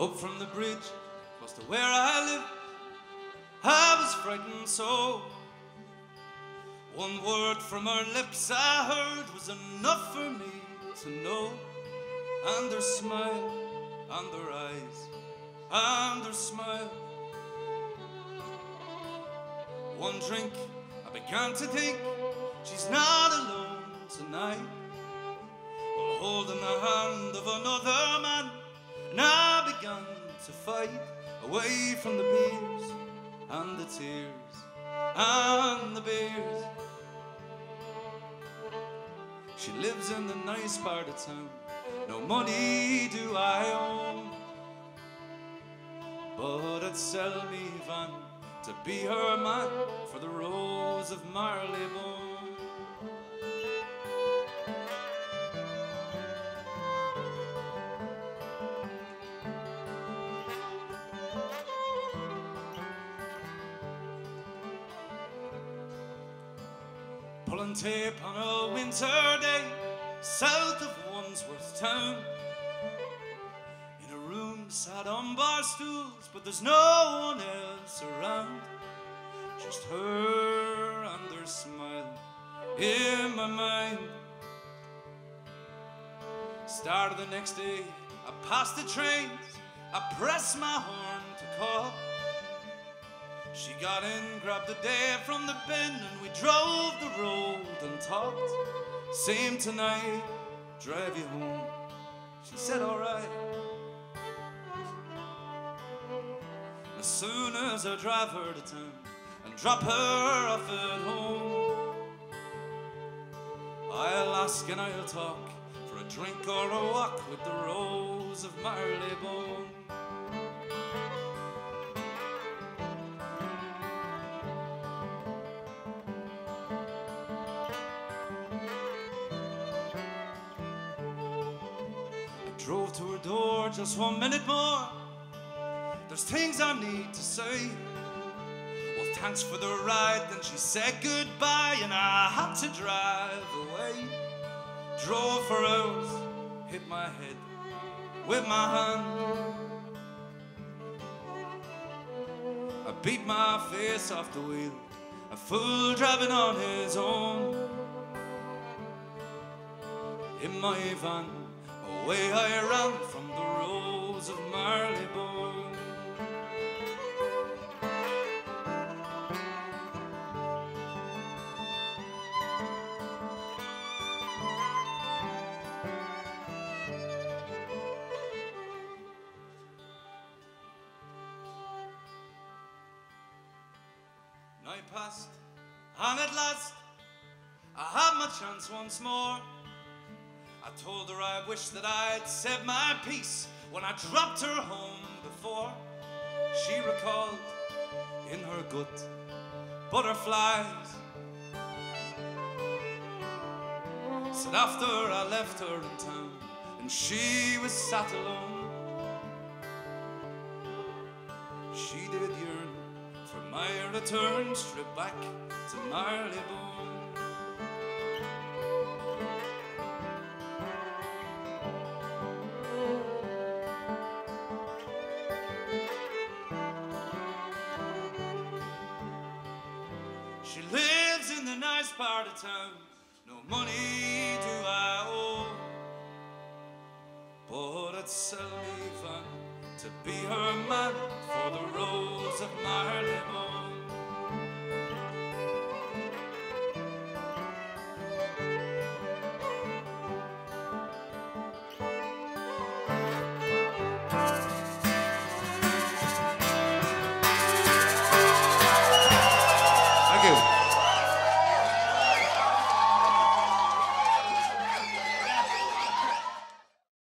Up from the bridge, close to where I live, I was frightened so. One word from her lips I heard was enough for me to know. And her smile, and her eyes, and her smile. One drink, I began to think she's not alone tonight. Holding the hand of another man, To fight away from the beers and the tears and the beers. She lives in the nice part of town. No money do I own, but I'd sell me van to be her man for the rose of Marylebone. Pulling tape on a winter day south of Wandsworth town. In a room sat on bar stools, but there's no one else around. Just her and her smile in my mind. Start of the next day, I pass the trains, I press my horn to call. She got in, grabbed the day from the bin, and we drove the road and talked. Same tonight, drive you home. She said, alright. As soon as I drive her to town and drop her off at home, I'll ask and I'll talk for a drink or a walk with the rose of Marylebone. Drove to her door just one minute more. There's things I need to say. Well, thanks for the ride. Then she said goodbye, and I had to drive away. Drove for hours, hit my head with my hand. I beat my face off the wheel, a fool driving on his own. In my van, away I ran from the rose of Marylebone. Night passed, and at last I had my chance once more. I told her I wished that I'd said my piece when I dropped her home before. She recalled in her gut butterflies. Said after I left her in town and she was sat alone, she did yearn for my return straight back to Marylebone. Part of town. No money do I owe. But I'd to be her man for the rose of Marylebone.